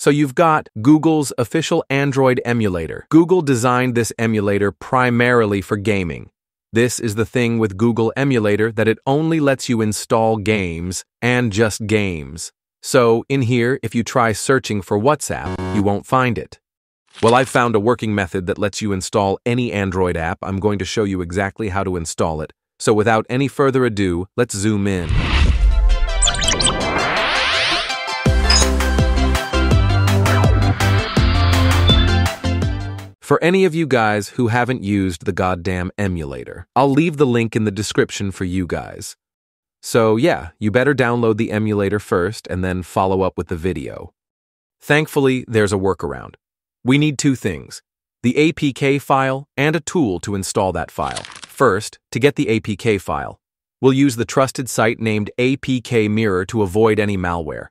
So you've got Google's official Android emulator. Google designed this emulator primarily for gaming. This is the thing with Google Emulator that it only lets you install games and just games. So in here, if you try searching for WhatsApp, you won't find it. Well, I've found a working method that lets you install any Android app. I'm going to show you exactly how to install it. So without any further ado, let's zoom in. For any of you guys who haven't used the goddamn emulator, I'll leave the link in the description for you guys. So yeah, you better download the emulator first and then follow up with the video. Thankfully, there's a workaround. We need two things, the APK file and a tool to install that file. First, to get the APK file, we'll use the trusted site named APK Mirror to avoid any malware.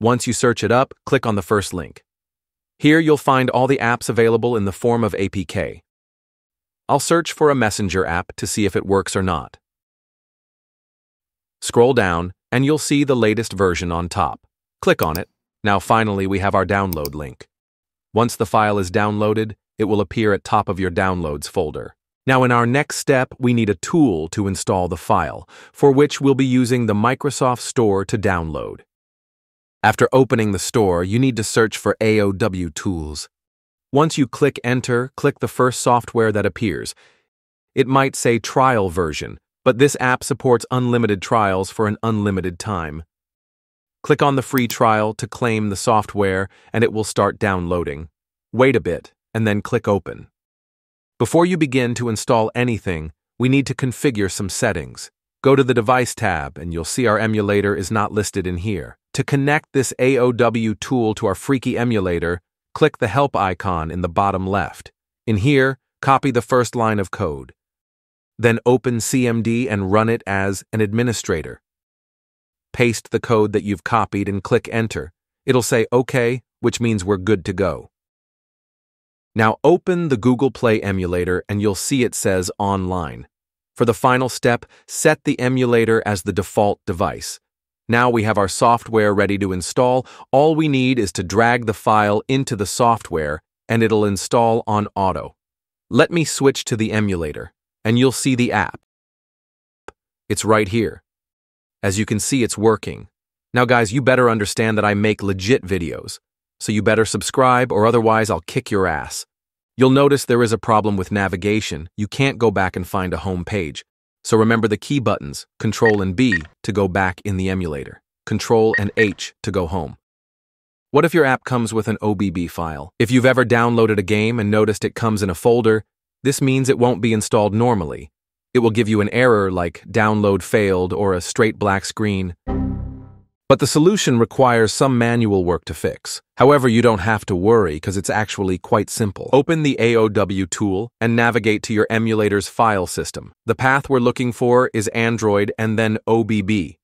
Once you search it up, click on the first link. Here you'll find all the apps available in the form of APK. I'll search for a Messenger app to see if it works or not. Scroll down, and you'll see the latest version on top. Click on it. Now finally we have our download link. Once the file is downloaded, it will appear at top of your Downloads folder. Now in our next step, we need a tool to install the file, for which we'll be using the Microsoft Store to download. After opening the store, you need to search for AOW tools. Once you click Enter, click the first software that appears. It might say Trial Version, but this app supports unlimited trials for an unlimited time. Click on the free trial to claim the software, and it will start downloading. Wait a bit, and then click Open. Before you begin to install anything, we need to configure some settings. Go to the Device tab, and you'll see our emulator is not listed in here. To connect this AOW tool to our freaky emulator, click the Help icon in the bottom left. In here, copy the first line of code. Then open CMD and run it as an administrator. Paste the code that you've copied and click Enter. It'll say OK, which means we're good to go. Now open the Google Play emulator and you'll see it says Online. For the final step, set the emulator as the default device. Now we have our software ready to install. All we need is to drag the file into the software and it'll install on auto. Let me switch to the emulator and you'll see the app. It's right here. As you can see, it's working. Now guys, you better understand that I make legit videos, so you better subscribe or otherwise I'll kick your ass. You'll notice there is a problem with navigation. You can't go back and find a home page. So remember the key buttons, Control and B to go back in the emulator, Control and H to go home. What if your app comes with an OBB file? If you've ever downloaded a game and noticed it comes in a folder, this means it won't be installed normally. It will give you an error like download failed or a straight black screen. But the solution requires some manual work to fix. However, you don't have to worry because it's actually quite simple. Open the AOW tool and navigate to your emulator's file system. The path we're looking for is Android and then OBB.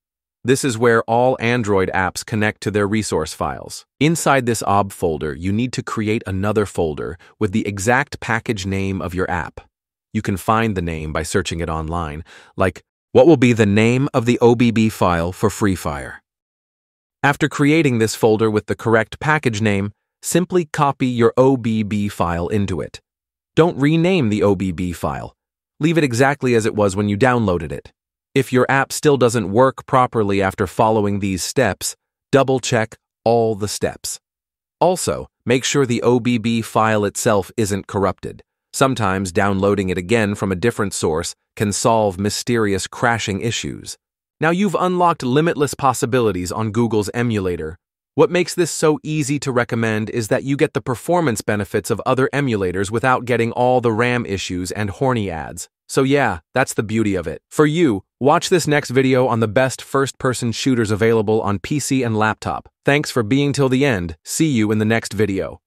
This is where all Android apps connect to their resource files. Inside this OB folder, you need to create another folder with the exact package name of your app. You can find the name by searching it online, like, what will be the name of the OBB file for Free Fire? After creating this folder with the correct package name, simply copy your OBB file into it. Don't rename the OBB file. Leave it exactly as it was when you downloaded it. If your app still doesn't work properly after following these steps, double check all the steps. Also, make sure the OBB file itself isn't corrupted. Sometimes downloading it again from a different source can solve mysterious crashing issues. Now you've unlocked limitless possibilities on Google's emulator. What makes this so easy to recommend is that you get the performance benefits of other emulators without getting all the RAM issues and horny ads. So yeah, that's the beauty of it. For you, watch this next video on the best first-person shooters available on PC and laptop. Thanks for being till the end. See you in the next video.